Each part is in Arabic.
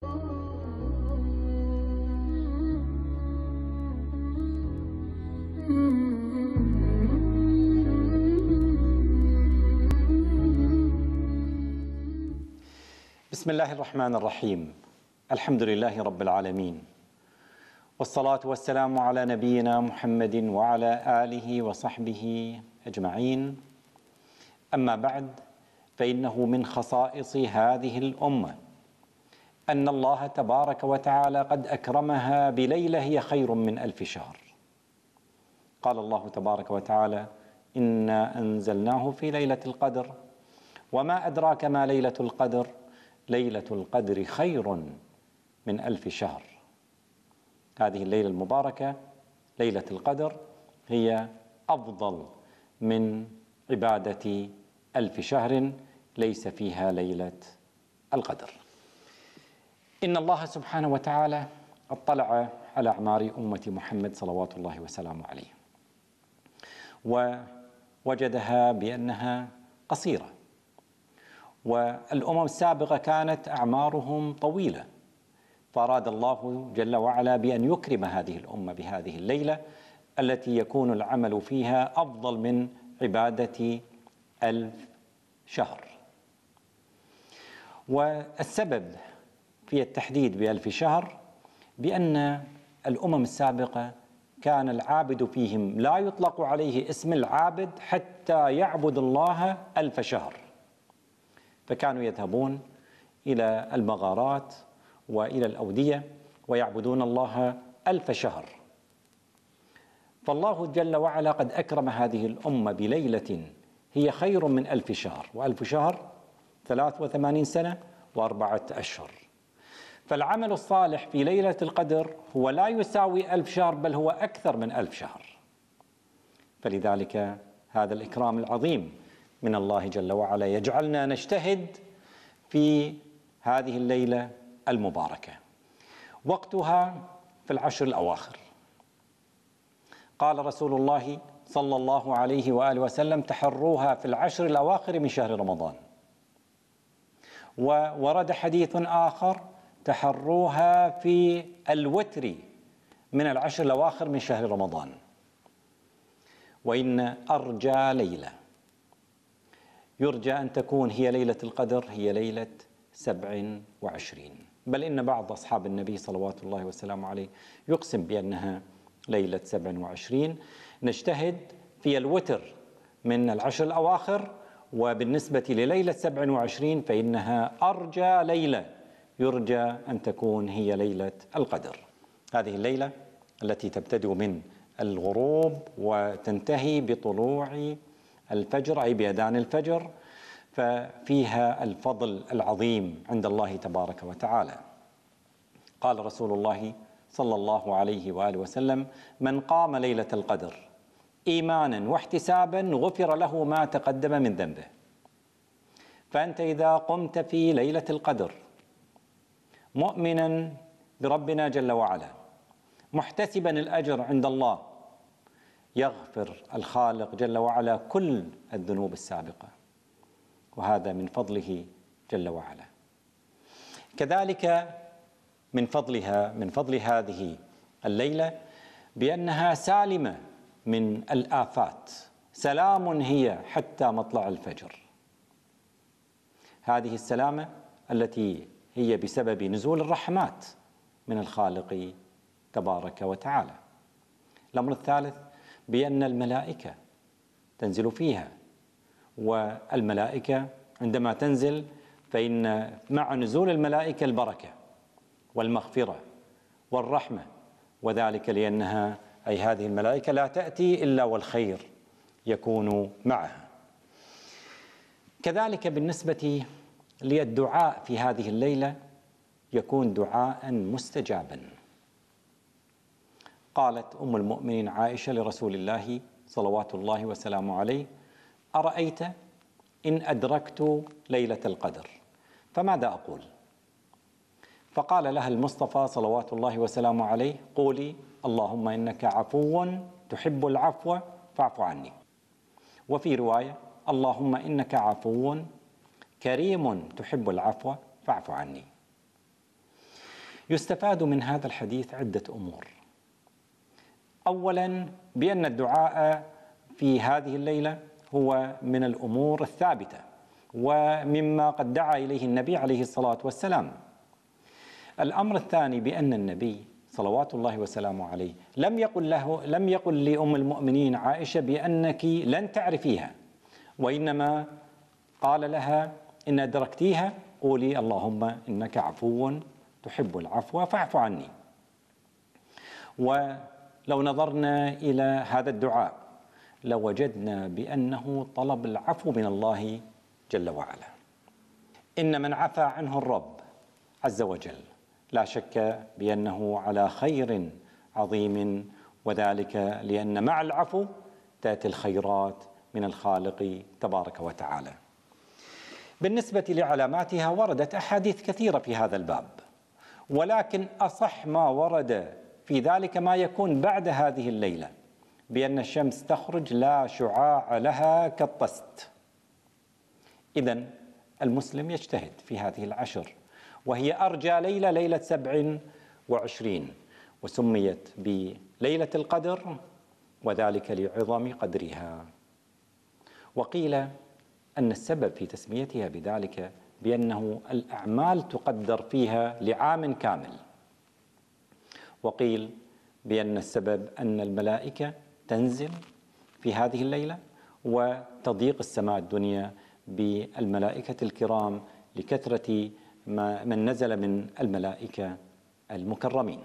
بسم الله الرحمن الرحيم الحمد لله رب العالمين والصلاة والسلام على نبينا محمد وعلى آله وصحبه أجمعين أما بعد فإنه من خصائص هذه الأمة أن الله تبارك وتعالى قد أكرمها بليلة هي خير من ألف شهر. قال الله تبارك وتعالى إنا أنزلناه في ليلة القدر. وما أدراك ما ليلة القدر؟ ليلة القدر خير من ألف شهر. هذه الليلة المباركة ليلة القدر هي أفضل من عبادة ألف شهر ليس فيها ليلة القدر. إن الله سبحانه وتعالى اطلع على أعمار أمة محمد صلوات الله وسلامه عليه. ووجدها بأنها قصيرة. والأمم السابقة كانت أعمارهم طويلة. فأراد الله جل وعلا بأن يكرم هذه الأمة بهذه الليلة التي يكون العمل فيها أفضل من عبادة ألف شهر. والسبب في التحديد بألف شهر بأن الأمم السابقة كان العابد فيهم لا يطلق عليه اسم العابد حتى يعبد الله ألف شهر. فكانوا يذهبون إلى المغارات وإلى الأودية ويعبدون الله ألف شهر. فالله جل وعلا قد أكرم هذه الأمة بليلة هي خير من ألف شهر وألف شهر ثلاث وثمانين سنة وأربعة أشهر. فالعمل الصالح في ليلة القدر هو لا يساوي ألف شهر بل هو أكثر من ألف شهر. فلذلك هذا الإكرام العظيم من الله جل وعلا يجعلنا نجتهد في هذه الليلة المباركة. وقتها في العشر الأواخر قال رسول الله صلى الله عليه وآله وسلم تحروها في العشر الأواخر من شهر رمضان وورد حديث آخر تحروها في الوتر من العشر الأواخر من شهر رمضان. وإن أرجى ليلة. يرجى أن تكون هي ليلة القدر هي ليلة سبع وعشرين. بل إن بعض أصحاب النبي صلوات الله وسلامه عليه يقسم بأنها ليلة سبع وعشرين. نجتهد في الوتر من العشر الأواخر وبالنسبة لليلة سبع وعشرين فإنها أرجى ليلة. يرجى أن تكون هي ليلة القدر. هذه الليلة التي تبتدئ من الغروب وتنتهي بطلوع الفجر أي بأذان الفجر ففيها الفضل العظيم عند الله تبارك وتعالى. قال رسول الله صلى الله عليه وآله وسلم من قام ليلة القدر إيمانا واحتسابا غفر له ما تقدم من ذنبه. فأنت إذا قمت في ليلة القدر مؤمنا بربنا جل وعلا. محتسبا الأجر عند الله. يغفر الخالق جل وعلا كل الذنوب السابقة. وهذا من فضله جل وعلا. كذلك من فضلها من فضل هذه الليلة بأنها سالمة من الآفات. سلام هي حتى مطلع الفجر. هذه السلامة التي هي بسبب نزول الرحمات من الخالق تبارك وتعالى. الأمر الثالث بأن الملائكة تنزل فيها والملائكة عندما تنزل فإن مع نزول الملائكة البركة والمغفرة والرحمة وذلك لأنها أي هذه الملائكة لا تأتي إلا والخير يكون معها. كذلك بالنسبة للدعاء في هذه الليلة يكون دعاء مستجابا. قالت أم المؤمنين عائشة لرسول الله صلوات الله وسلامه عليه أرأيت إن أدركت ليلة القدر فماذا أقول؟ فقال لها المصطفى صلوات الله وسلامه عليه قولي اللهم إنك عفو تحب العفو فاعف عني. وفي رواية اللهم إنك عفو كريم تحب العفو فاعف عني. يستفاد من هذا الحديث عدة أمور. أولا بأن الدعاء في هذه الليلة هو من الأمور الثابتة ومما قد دعا إليه النبي عليه الصلاة والسلام. الأمر الثاني بأن النبي صلوات الله وسلامه عليه لم يقل له لم يقل لأم المؤمنين عائشة بأنك لن تعرفيها وإنما قال لها إن أدركتيها قولي اللهم إنك عفو تحب العفو فاعف عني. ولو نظرنا إلى هذا الدعاء لوجدنا بأنه طلب العفو من الله جل وعلا. إن من عفى عنه الرب عز وجل لا شك بأنه على خير عظيم وذلك لأن مع العفو تأتي الخيرات من الخالق تبارك وتعالى. بالنسبة لعلاماتها وردت أحاديث كثيرة في هذا الباب. ولكن أصح ما ورد في ذلك ما يكون بعد هذه الليلة بأن الشمس تخرج لا شعاع لها كالطست. إذا المسلم يجتهد في هذه العشر وهي أرجى ليلة ليلة سبع وعشرين وسميت بليلة القدر وذلك لعظم قدرها. وقيل أن السبب في تسميتها بذلك بأنه الأعمال تقدر فيها لعام كامل. وقيل بأن السبب أن الملائكة تنزل في هذه الليلة وتضيق السماء الدنيا بالملائكة الكرام لكثرة ما من نزل من الملائكة المكرمين.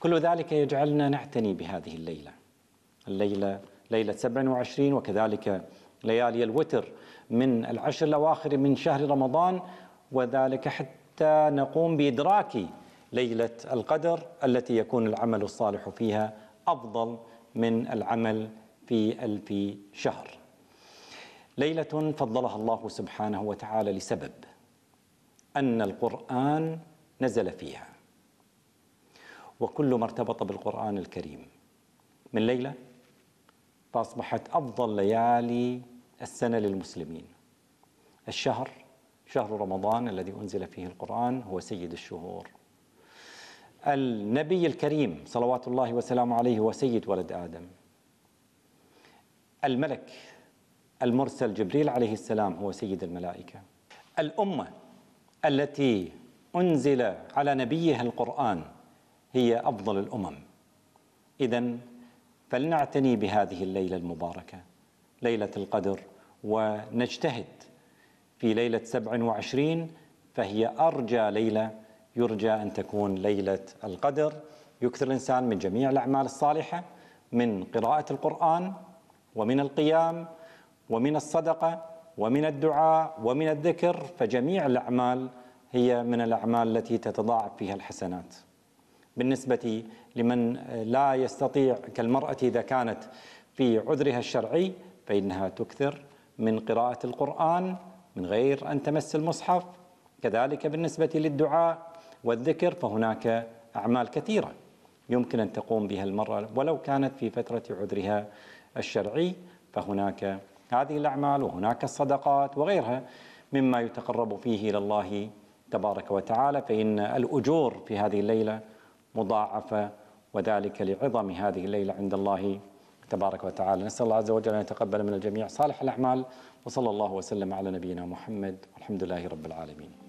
كل ذلك يجعلنا نعتني بهذه الليلة. الليلة ليلة 27 وكذلك ليالي الوتر من العشر الأواخر من شهر رمضان وذلك حتى نقوم بإدراك ليلة القدر التي يكون العمل الصالح فيها أفضل من العمل في ألف شهر. ليلة فضلها الله سبحانه وتعالى لسبب أن القرآن نزل فيها. وكل ما ارتبط بالقرآن الكريم من ليلة فأصبحت أفضل ليالي السنة للمسلمين. الشهر شهر رمضان الذي أنزل فيه القرآن هو سيد الشهور. النبي الكريم صلوات الله وسلامه عليه هو سيد ولد آدم. الملك المرسل جبريل عليه السلام هو سيد الملائكة. الأمة التي أنزل على نبيها القرآن هي أفضل الأمم. إذا فلنعتني بهذه الليلة المباركة. ليلة القدر ونجتهد في ليلة 27 فهي أرجى ليلة يرجى أن تكون ليلة القدر. يكثر الإنسان من جميع الأعمال الصالحة من قراءة القرآن ومن القيام ومن الصدقة ومن الدعاء ومن الذكر فجميع الأعمال هي من الأعمال التي تتضاعف فيها الحسنات. بالنسبة لمن لا يستطيع كالمرأة إذا كانت في عذرها الشرعي فإنها تكثر من قراءة القرآن من غير أن تمس المصحف. كذلك بالنسبة للدعاء والذكر فهناك أعمال كثيرة يمكن أن تقوم بها المرأة ولو كانت في فترة عذرها الشرعي. فهناك هذه الأعمال وهناك الصدقات وغيرها مما يتقرب فيه إلى الله تبارك وتعالى. فإن الأجور في هذه الليلة مضاعفة وذلك لعظم هذه الليلة عند الله تبارك وتعالى. نسأل الله عز وجل أن يتقبل من الجميع صالح الأعمال وصلى الله وسلم على نبينا محمد والحمد لله رب العالمين.